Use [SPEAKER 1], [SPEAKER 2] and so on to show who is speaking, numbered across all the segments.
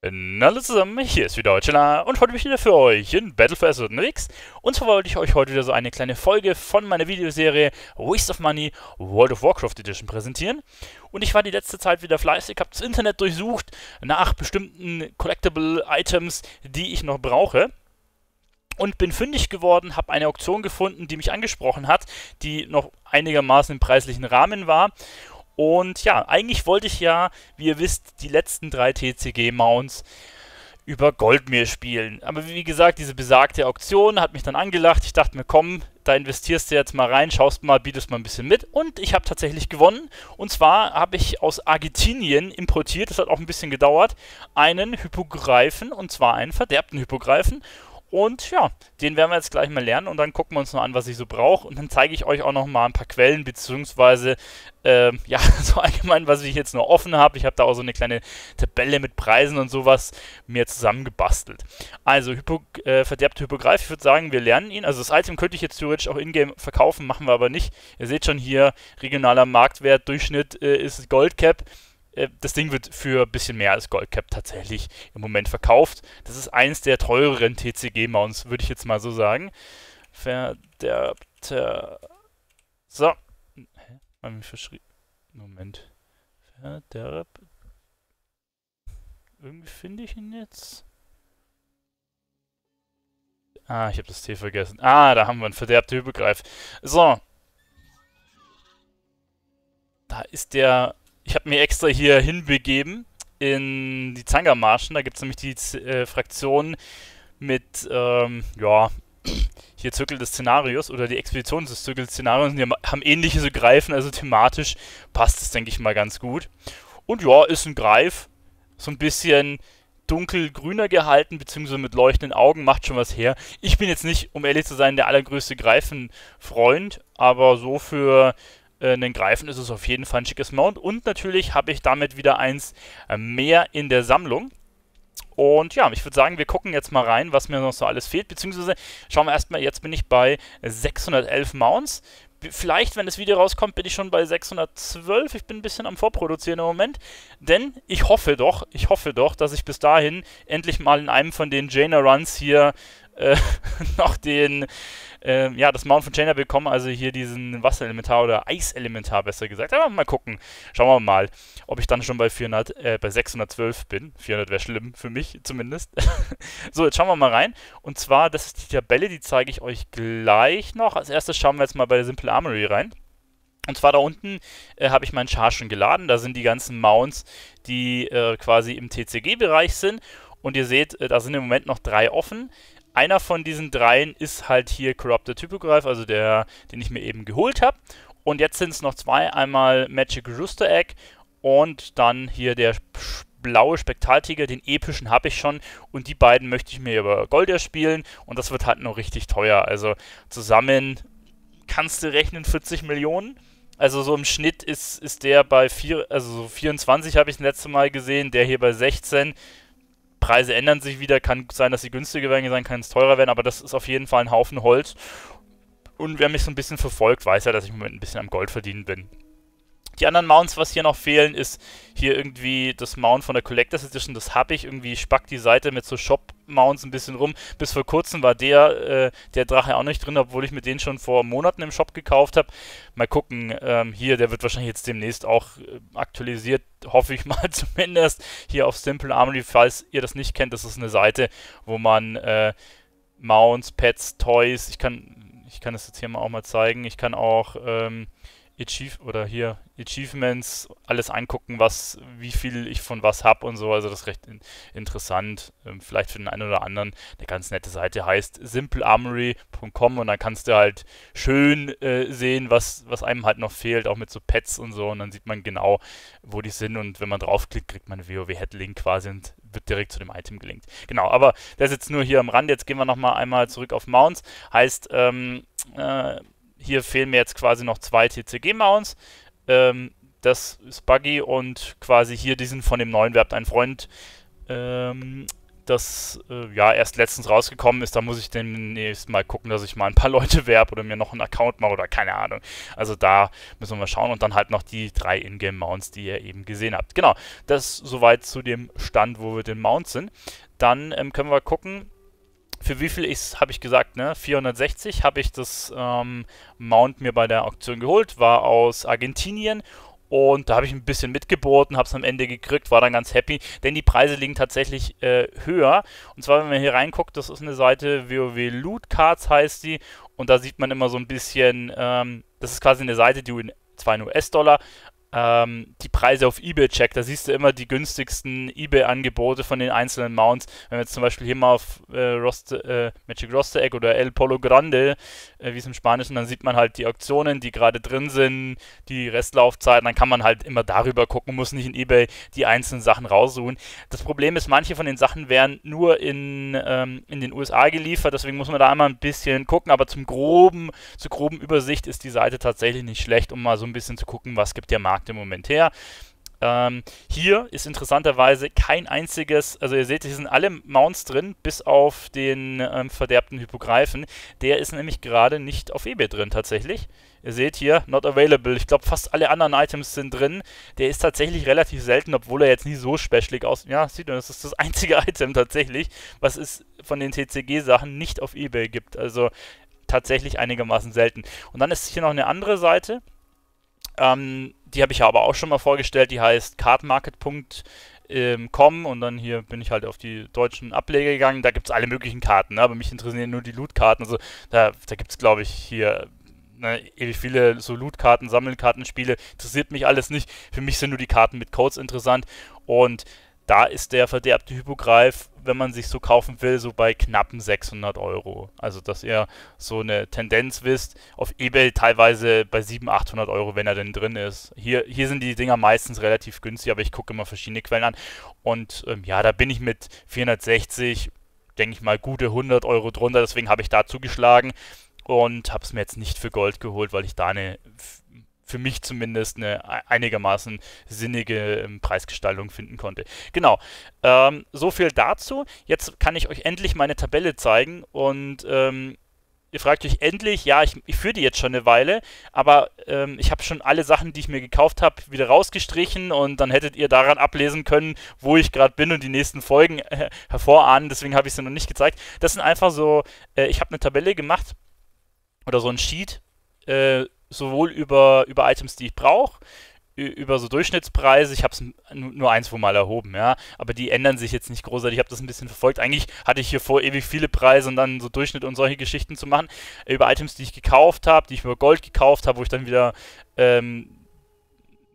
[SPEAKER 1] Hallo zusammen, hier ist wieder Deutschland und heute bin ich wieder für euch in Battle for Azeroth unterwegs. Und zwar wollte ich euch heute wieder so eine kleine Folge von meiner Videoserie Waste of Money World of Warcraft Edition präsentieren. Und ich war die letzte Zeit wieder fleißig, habe das Internet durchsucht nach bestimmten Collectible Items, die ich noch brauche. Und bin fündig geworden, habe eine Auktion gefunden, die mich angesprochen hat, die noch einigermaßen im preislichen Rahmen war. Und ja, eigentlich wollte ich ja, wie ihr wisst, die letzten drei TCG-Mounts über Goldmeer spielen. Aber wie gesagt, diese besagte Auktion hat mich dann angelacht. Ich dachte mir, komm, da investierst du jetzt mal rein, schaust mal, bietest mal ein bisschen mit. Und ich habe tatsächlich gewonnen. Und zwar habe ich aus Argentinien importiert, das hat auch ein bisschen gedauert, einen Hypogreifen, und zwar einen verderbten Hypogreifen. Und ja, den werden wir jetzt gleich mal lernen und dann gucken wir uns noch an, was ich so brauche. Und dann zeige ich euch auch noch mal ein paar Quellen, beziehungsweise, äh, ja, so allgemein, was ich jetzt noch offen habe. Ich habe da auch so eine kleine Tabelle mit Preisen und sowas mir zusammengebastelt. Also, Hypo, äh, verderbte Hypogreif, ich würde sagen, wir lernen ihn. Also, das Item könnte ich jetzt theoretisch auch in-game verkaufen, machen wir aber nicht. Ihr seht schon hier, regionaler Marktwert, Durchschnitt äh, ist Goldcap. Äh, das Ding wird für ein bisschen mehr als Goldcap tatsächlich im Moment verkauft. Das ist eins der teureren TCG-Mounts, würde ich jetzt mal so sagen. Verderbter. So. Hä? Haben wir verschrieben? Moment. Verderb. Irgendwie finde ich ihn jetzt. Ah, ich habe das T vergessen. Ah, da haben wir einen verderbten Übergreif. So. Da ist der ich habe mir extra hier hinbegeben in die Zangermarschen. Da gibt es nämlich die äh, Fraktion mit, ähm, ja, hier Zirkel des Szenarios oder die Expedition des Zirkel des Szenarios. Die haben ähnliche so Greifen, also thematisch passt es, denke ich mal, ganz gut. Und ja, ist ein Greif. So ein bisschen dunkelgrüner gehalten, beziehungsweise mit leuchtenden Augen, macht schon was her. Ich bin jetzt nicht, um ehrlich zu sein, der allergrößte Greifenfreund, aber so für äh, einen Greifen ist es auf jeden Fall ein schickes Mount. Und natürlich habe ich damit wieder eins äh, mehr in der Sammlung. Und ja, ich würde sagen, wir gucken jetzt mal rein, was mir noch so alles fehlt. Beziehungsweise schauen wir erstmal, jetzt bin ich bei 611 Mounts. Vielleicht, wenn das Video rauskommt, bin ich schon bei 612. Ich bin ein bisschen am Vorproduzieren im Moment. Denn ich hoffe doch, ich hoffe doch, dass ich bis dahin endlich mal in einem von den Jaina Runs hier äh, noch den, äh, ja, das Mount von Chainer bekommen, also hier diesen Wasserelementar oder Eiselementar besser gesagt. Aber mal gucken. Schauen wir mal, ob ich dann schon bei 400, äh, bei 612 bin. 400 wäre schlimm für mich zumindest. so, jetzt schauen wir mal rein. Und zwar, das ist die Tabelle, die zeige ich euch gleich noch. Als erstes schauen wir jetzt mal bei der Simple Armory rein. Und zwar da unten äh, habe ich meinen Char schon geladen. Da sind die ganzen Mounts, die äh, quasi im TCG-Bereich sind. Und ihr seht, äh, da sind im Moment noch drei offen einer von diesen dreien ist halt hier Corrupted Typograph, also der, den ich mir eben geholt habe. Und jetzt sind es noch zwei, einmal Magic Rooster Egg und dann hier der blaue Spektraltiger, den epischen habe ich schon und die beiden möchte ich mir über Gold erspielen und das wird halt noch richtig teuer. Also zusammen kannst du rechnen 40 Millionen. Also so im Schnitt ist, ist der bei vier, also so 24 habe ich das letzte Mal gesehen, der hier bei 16. Preise ändern sich wieder, kann sein, dass sie günstiger werden, sein kann es teurer werden, aber das ist auf jeden Fall ein Haufen Holz. Und wer mich so ein bisschen verfolgt, weiß ja, dass ich im Moment ein bisschen am Gold verdienen bin. Die anderen Mounts, was hier noch fehlen, ist hier irgendwie das Mount von der Collectors Edition. Das habe ich. Irgendwie spackt die Seite mit so Shop-Mounts ein bisschen rum. Bis vor kurzem war der, äh, der Drache auch nicht drin, obwohl ich mir den schon vor Monaten im Shop gekauft habe. Mal gucken. Ähm, hier, der wird wahrscheinlich jetzt demnächst auch äh, aktualisiert. Hoffe ich mal zumindest. Hier auf Simple Armory, falls ihr das nicht kennt, das ist eine Seite, wo man äh, Mounts, Pets, Toys, ich kann, ich kann das jetzt hier mal auch mal zeigen. Ich kann auch ähm, Achieve oder hier Achievements, alles angucken, was, wie viel ich von was habe und so. Also das ist recht in, interessant. Ähm, vielleicht für den einen oder anderen. Eine ganz nette Seite heißt simplearmory.com und dann kannst du halt schön äh, sehen, was, was einem halt noch fehlt, auch mit so Pets und so. Und dann sieht man genau, wo die sind. Und wenn man draufklickt, kriegt man einen WoW-Head-Link quasi und wird direkt zu dem Item gelinkt. Genau, aber der ist jetzt nur hier am Rand. Jetzt gehen wir nochmal einmal zurück auf Mounts. Heißt, ähm, äh, hier fehlen mir jetzt quasi noch zwei TCG-Mounts. Ähm, das ist Buggy und quasi hier diesen von dem neuen Werbt ein Freund. Ähm, das äh, ja erst letztens rausgekommen ist. Da muss ich demnächst mal gucken, dass ich mal ein paar Leute werbe oder mir noch einen Account mache oder keine Ahnung. Also da müssen wir mal schauen und dann halt noch die drei Ingame-Mounts, die ihr eben gesehen habt. Genau, das soweit zu dem Stand, wo wir den Mount sind. Dann ähm, können wir gucken, für wie viel habe ich gesagt, ne? 460 habe ich das ähm, Mount mir bei der Auktion geholt, war aus Argentinien und da habe ich ein bisschen mitgeboten, habe es am Ende gekriegt, war dann ganz happy, denn die Preise liegen tatsächlich äh, höher. Und zwar, wenn man hier reinguckt, das ist eine Seite, WoW Loot Cards heißt die. Und da sieht man immer so ein bisschen, ähm, das ist quasi eine Seite, die in zwar in US-Dollar, ähm, die Preise auf eBay checkt, da siehst du immer die günstigsten eBay-Angebote von den einzelnen Mounts. Wenn wir jetzt zum Beispiel hier mal auf äh, Roster, äh, Magic Roster Egg oder El Polo Grande, äh, wie es im Spanischen, dann sieht man halt die Auktionen, die gerade drin sind, die Restlaufzeiten, dann kann man halt immer darüber gucken, muss nicht in eBay die einzelnen Sachen raussuchen. Das Problem ist, manche von den Sachen werden nur in, ähm, in den USA geliefert, deswegen muss man da einmal ein bisschen gucken, aber zum groben, zur groben Übersicht ist die Seite tatsächlich nicht schlecht, um mal so ein bisschen zu gucken, was gibt der Markt Markt im Moment her. Ähm, hier ist interessanterweise kein einziges, also ihr seht, hier sind alle Mounts drin, bis auf den ähm, verderbten Hypogreifen. Der ist nämlich gerade nicht auf eBay drin tatsächlich. Ihr seht hier, not available. Ich glaube, fast alle anderen Items sind drin. Der ist tatsächlich relativ selten, obwohl er jetzt nie so specialig aus... Ja, sieht man, das ist das einzige Item tatsächlich, was es von den TCG-Sachen nicht auf eBay gibt. Also tatsächlich einigermaßen selten. Und dann ist hier noch eine andere Seite. Ähm, die habe ich aber auch schon mal vorgestellt, die heißt cardmarket.com und dann hier bin ich halt auf die deutschen Ableger gegangen. Da gibt es alle möglichen Karten, ne? aber mich interessieren nur die Loot-Karten. Also da, da gibt es, glaube ich, hier ne, ewig viele so Loot-Karten, Sammelkartenspiele. Interessiert mich alles nicht. Für mich sind nur die Karten mit Codes interessant und da ist der verderbte Hypogreif, wenn man sich so kaufen will, so bei knappen 600 Euro. Also, dass ihr so eine Tendenz wisst. Auf Ebay teilweise bei 700, 800 Euro, wenn er denn drin ist. Hier, hier sind die Dinger meistens relativ günstig, aber ich gucke immer verschiedene Quellen an. Und ähm, ja, da bin ich mit 460, denke ich mal, gute 100 Euro drunter. Deswegen habe ich da zugeschlagen und habe es mir jetzt nicht für Gold geholt, weil ich da eine für mich zumindest eine e-, einigermaßen sinnige ähm, Preisgestaltung finden konnte. Genau, ähm, so viel dazu. Jetzt kann ich euch endlich meine Tabelle zeigen und ähm, ihr fragt euch endlich, ja, ich, ich führe die jetzt schon eine Weile, aber ähm, ich habe schon alle Sachen, die ich mir gekauft habe, wieder rausgestrichen und dann hättet ihr daran ablesen können, wo ich gerade bin und die nächsten Folgen äh, hervorahnen. Deswegen habe ich sie noch nicht gezeigt. Das sind einfach so, äh, ich habe eine Tabelle gemacht oder so ein Sheet, äh, sowohl über, über Items, die ich brauche, über so Durchschnittspreise. Ich habe es nur ein, zwei Mal erhoben, ja. Aber die ändern sich jetzt nicht großartig. Ich habe das ein bisschen verfolgt. Eigentlich hatte ich hier vor, ewig viele Preise und dann so Durchschnitt und solche Geschichten zu machen. Über Items, die ich gekauft habe, die ich über Gold gekauft habe, wo ich dann wieder ähm,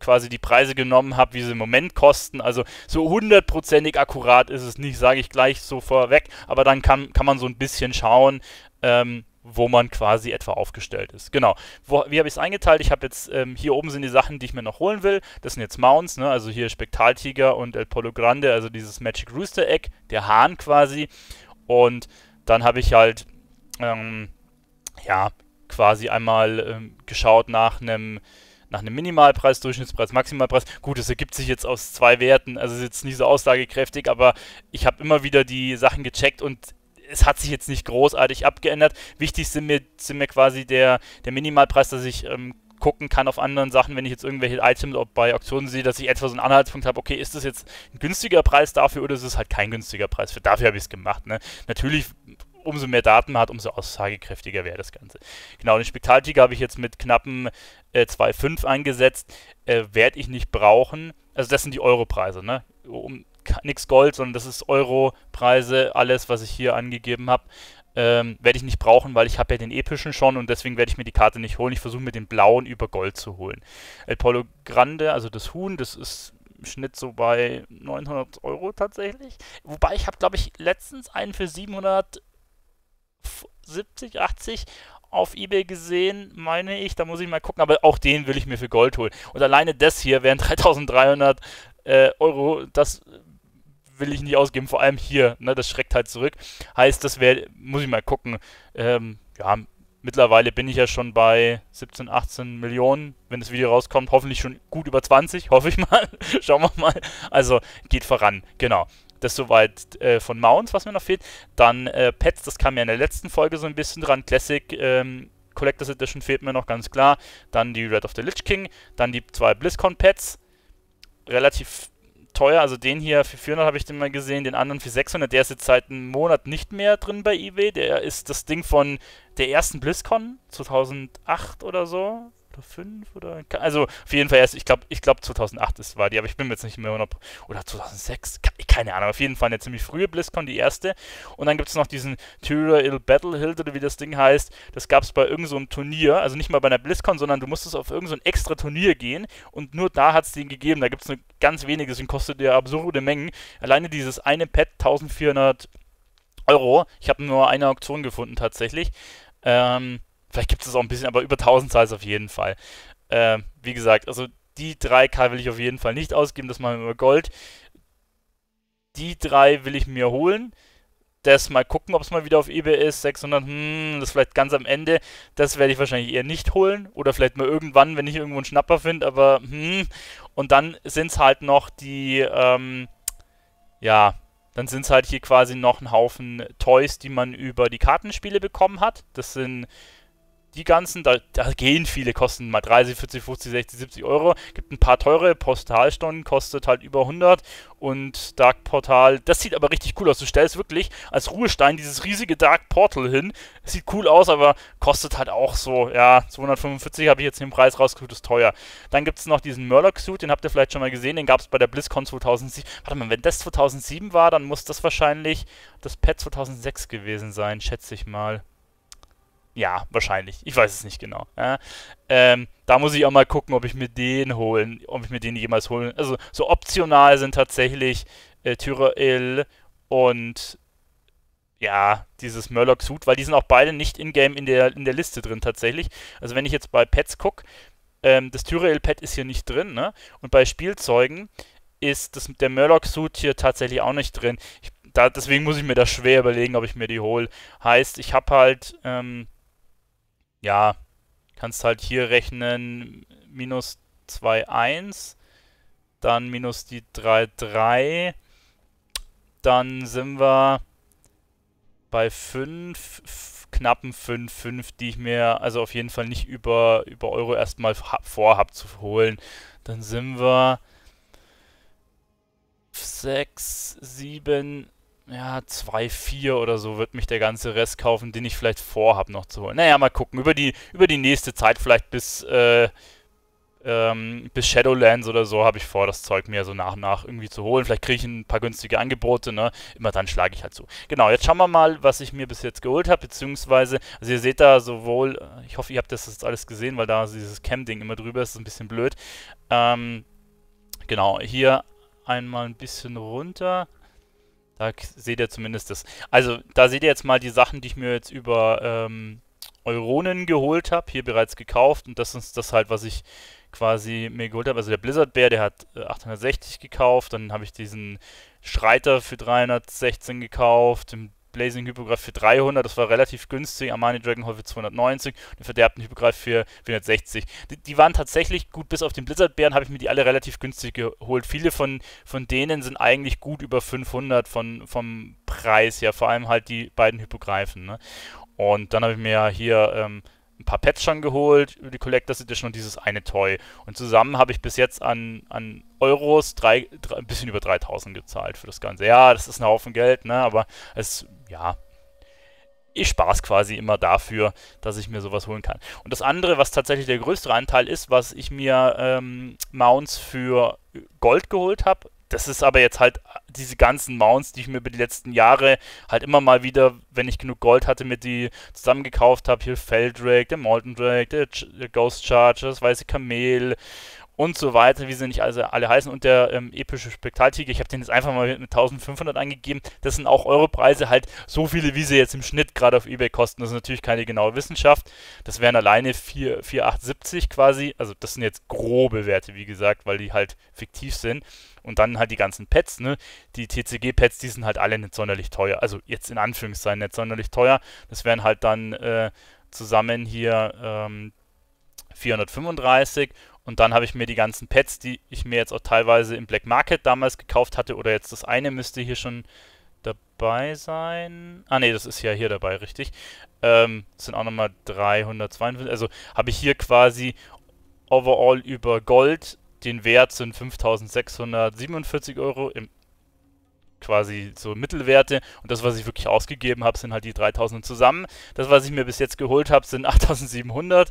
[SPEAKER 1] quasi die Preise genommen habe, wie sie im Moment kosten. Also so hundertprozentig akkurat ist es nicht, sage ich gleich so vorweg. Aber dann kann, kann man so ein bisschen schauen, ähm, wo man quasi etwa aufgestellt ist. Genau. Wo, wie habe ich es eingeteilt? Ich habe jetzt, ähm, hier oben sind die Sachen, die ich mir noch holen will. Das sind jetzt Mounts, ne? also hier Spektaltiger und El Polo Grande, also dieses Magic Rooster Egg, der Hahn quasi. Und dann habe ich halt, ähm, ja, quasi einmal ähm, geschaut nach einem nach einem Minimalpreis, Durchschnittspreis, Maximalpreis. Gut, es ergibt sich jetzt aus zwei Werten, also ist jetzt nicht so aussagekräftig, aber ich habe immer wieder die Sachen gecheckt und es hat sich jetzt nicht großartig abgeändert. Wichtig sind mir, sind mir quasi der, der Minimalpreis, dass ich ähm, gucken kann auf anderen Sachen, wenn ich jetzt irgendwelche Items bei Auktionen sehe, dass ich etwa so einen Anhaltspunkt habe, okay, ist das jetzt ein günstiger Preis dafür oder ist es halt kein günstiger Preis? Für dafür habe ich es gemacht. Ne? Natürlich, umso mehr Daten man hat, umso aussagekräftiger wäre das Ganze. Genau, den Spektaltiger habe ich jetzt mit knappen äh, 2,5 eingesetzt. Äh, Werde ich nicht brauchen. Also das sind die Europreise, ne? Um, nichts Gold, sondern das ist Euro-Preise, alles, was ich hier angegeben habe. Ähm, werde ich nicht brauchen, weil ich habe ja den epischen schon und deswegen werde ich mir die Karte nicht holen. Ich versuche mir den blauen über Gold zu holen. El Polo Grande, also das Huhn, das ist im Schnitt so bei 900 Euro tatsächlich. Wobei ich habe, glaube ich, letztens einen für 770, 80 auf Ebay gesehen, meine ich. Da muss ich mal gucken, aber auch den will ich mir für Gold holen. Und alleine das hier wären 3300 äh, Euro. Das will ich nicht ausgeben, vor allem hier, ne, das schreckt halt zurück. Heißt, das wäre, muss ich mal gucken, ähm, ja, mittlerweile bin ich ja schon bei 17, 18 Millionen, wenn das Video rauskommt, hoffentlich schon gut über 20, hoffe ich mal. Schauen wir mal. Also geht voran, genau. das soweit äh, von Mounts, was mir noch fehlt. Dann äh, Pets, das kam ja in der letzten Folge so ein bisschen dran. Classic ähm, Collectors Edition fehlt mir noch ganz klar. Dann die Red of the Lich King. Dann die zwei BlizzCon Pets. Relativ teuer. Also den hier für 400 habe ich den mal gesehen. Den anderen für 600. Der ist jetzt seit einem Monat nicht mehr drin bei eBay. Der ist das Ding von der ersten BlizzCon 2008 oder so oder 5 oder? Also auf jeden Fall erst, ich glaube, ich glaube 2008 ist, war die, aber ich bin mir jetzt nicht mehr 100 oder 2006, keine Ahnung, auf jeden Fall eine ziemlich frühe BlizzCon, die erste. Und dann gibt es noch diesen Tyrael Battle Hill oder wie das Ding heißt, das gab es bei irgendeinem so Turnier, also nicht mal bei einer BlizzCon, sondern du musstest auf irgendein so extra Turnier gehen und nur da hat es den gegeben, da gibt es nur ganz wenige, deswegen kostet der absurde Mengen, alleine dieses eine Pad 1400 Euro, ich habe nur eine Auktion gefunden tatsächlich, ähm, Vielleicht gibt es auch ein bisschen, aber über 1000 Size auf jeden Fall. Äh, wie gesagt, also die 3K will ich auf jeden Fall nicht ausgeben, das machen wir über Gold. Die drei will ich mir holen. Das mal gucken, ob es mal wieder auf eBay ist. 600, hm, das vielleicht ganz am Ende. Das werde ich wahrscheinlich eher nicht holen. Oder vielleicht mal irgendwann, wenn ich irgendwo einen Schnapper finde. Aber, hm. Und dann sind es halt noch die, ähm, ja, dann sind es halt hier quasi noch ein Haufen Toys, die man über die Kartenspiele bekommen hat. Das sind die ganzen, da, da, gehen viele, kosten mal 30, 40, 50, 60, 70 Euro. Gibt ein paar teure, Postalstunden kostet halt über 100 und Dark Portal, das sieht aber richtig cool aus. Du stellst wirklich als Ruhestein dieses riesige Dark Portal hin. Sieht cool aus, aber kostet halt auch so, ja, 245 habe ich jetzt den Preis rausgesucht, ist teuer. Dann gibt es noch diesen Murloc-Suit, den habt ihr vielleicht schon mal gesehen, den gab es bei der BlizzCon 2007. Warte mal, wenn das 2007 war, dann muss das wahrscheinlich das Pad 2006 gewesen sein, schätze ich mal. Ja, wahrscheinlich. Ich weiß es nicht genau. Ja. Ähm, da muss ich auch mal gucken, ob ich mir den holen, ob ich mir den jemals holen. Also so optional sind tatsächlich äh, Tyrael und ja, dieses Murloc Suit, weil die sind auch beide nicht in-game in der, in der Liste drin tatsächlich. Also wenn ich jetzt bei Pets gucke, ähm, das Tyrael Pet ist hier nicht drin, ne? Und bei Spielzeugen ist das, der Murloc Suit hier tatsächlich auch nicht drin. Ich, da, deswegen muss ich mir das schwer überlegen, ob ich mir die hole. Heißt, ich habe halt ähm, ja, kannst halt hier rechnen minus 2,1, dann minus die 3,3, dann sind wir bei 5, knappen 5, 5, die ich mir also auf jeden Fall nicht über, über Euro erstmal vorhab zu holen. Dann sind wir 6, 7, ja, 2,4 oder so wird mich der ganze Rest kaufen, den ich vielleicht vorhab noch zu holen. Naja, mal gucken. Über die, über die nächste Zeit, vielleicht bis, äh, ähm, bis Shadowlands oder so, habe ich vor, das Zeug mir so nach und nach irgendwie zu holen. Vielleicht kriege ich ein paar günstige Angebote, ne? Immer dann schlage ich halt zu. Genau, jetzt schauen wir mal, was ich mir bis jetzt geholt habe, beziehungsweise, also ihr seht da sowohl, äh, ich hoffe, ihr habt das jetzt alles gesehen, weil da dieses Cam-Ding immer drüber ist, ist ein bisschen blöd. Ähm, genau, hier einmal ein bisschen runter. Da seht ihr zumindest das. Also, da seht ihr jetzt mal die Sachen, die ich mir jetzt über ähm, Euronen geholt habe, hier bereits gekauft. Und das ist das halt, was ich quasi mir geholt habe. Also der Blizzard Bear, der hat 860 äh, gekauft. Dann habe ich diesen Schreiter für 316 gekauft. Blazing Hypogreif für 300, das war relativ günstig, Armani Dragonhall für 290 und den verderbten Hypogreif für 460. Die, die, waren tatsächlich gut, bis auf den Blizzard-Bären habe ich mir die alle relativ günstig geholt. Viele von, von denen sind eigentlich gut über 500 von, vom Preis, ja, vor allem halt die beiden Hypogreifen. Ne? Und dann habe ich mir hier ähm, ein paar Pets schon geholt die Collectors Edition und dieses eine Toy. Und zusammen habe ich bis jetzt an, an Euros drei, drei, ein bisschen über 3000 gezahlt für das Ganze. Ja, das ist ein Haufen Geld, ne? aber es, ja, ich spaß quasi immer dafür, dass ich mir sowas holen kann. Und das andere, was tatsächlich der größere Anteil ist, was ich mir ähm, Mounts für Gold geholt habe, das ist aber jetzt halt diese ganzen Mounts, die ich mir über die letzten Jahre halt immer mal wieder, wenn ich genug Gold hatte, mir die zusammengekauft habe. Hier Feldrake, der Molten Drake, der, der Ghost Charger, das weiße Kamel und so weiter, wie sie nicht also alle heißen. Und der ähm, epische Spektraltiger, ich habe den jetzt einfach mal mit 1500 angegeben. Das sind auch Euro-Preise, halt so viele, wie sie jetzt im Schnitt gerade auf Ebay kosten. Das ist natürlich keine genaue Wissenschaft. Das wären alleine 4, 4,870 quasi. Also das sind jetzt grobe Werte, wie gesagt, weil die halt fiktiv sind. Und dann halt die ganzen Pads, ne? Die TCG-Pads, die sind halt alle nicht sonderlich teuer. Also jetzt in Anführungszeichen nicht sonderlich teuer. Das wären halt dann äh, zusammen hier ähm, 435 Und dann habe ich mir die ganzen Pads, die ich mir jetzt auch teilweise im Black Market damals gekauft hatte, oder jetzt das eine müsste hier schon dabei sein. Ah ne, das ist ja hier dabei, richtig. Ähm, das sind auch nochmal 352. Also habe ich hier quasi overall über Gold den Wert sind 5647 Euro im quasi so Mittelwerte und das, was ich wirklich ausgegeben habe, sind halt die 3000 zusammen. Das, was ich mir bis jetzt geholt habe, sind 8700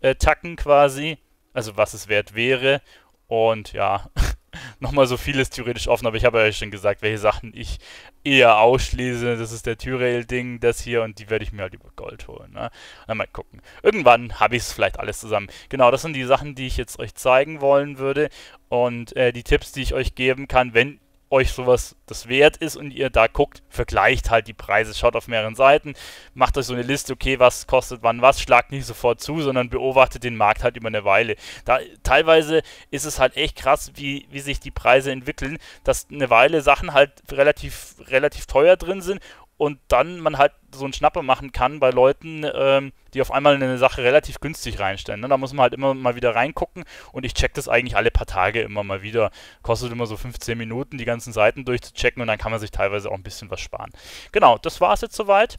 [SPEAKER 1] äh, Tacken quasi, also was es wert wäre und ja, nochmal so vieles theoretisch offen, aber ich habe ja schon gesagt, welche Sachen ich eher ausschließe. Das ist der Tyrail-Ding, das hier, und die werde ich mir halt über Gold holen. Ne? Dann mal gucken. Irgendwann habe ich es vielleicht alles zusammen. Genau, das sind die Sachen, die ich jetzt euch zeigen wollen würde und äh, die Tipps, die ich euch geben kann, wenn euch sowas das wert ist und ihr da guckt, vergleicht halt die Preise, schaut auf mehreren Seiten, macht euch so eine Liste, okay, was kostet wann was, schlagt nicht sofort zu, sondern beobachtet den Markt halt über eine Weile. Da teilweise ist es halt echt krass, wie, wie sich die Preise entwickeln, dass eine Weile Sachen halt relativ, relativ teuer drin sind und dann man halt so einen Schnapper machen kann bei Leuten, ähm, die auf einmal eine Sache relativ günstig reinstellen. Ne? Da muss man halt immer mal wieder reingucken und ich check das eigentlich alle paar Tage immer mal wieder. Kostet immer so 15 Minuten, die ganzen Seiten durchzuchecken und dann kann man sich teilweise auch ein bisschen was sparen. Genau, das war es jetzt soweit.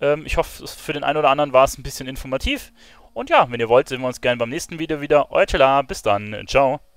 [SPEAKER 1] Ähm, ich hoffe, für den einen oder anderen war es ein bisschen informativ. Und ja, wenn ihr wollt, sehen wir uns gerne beim nächsten Video wieder. Euer Tela, bis dann, ciao.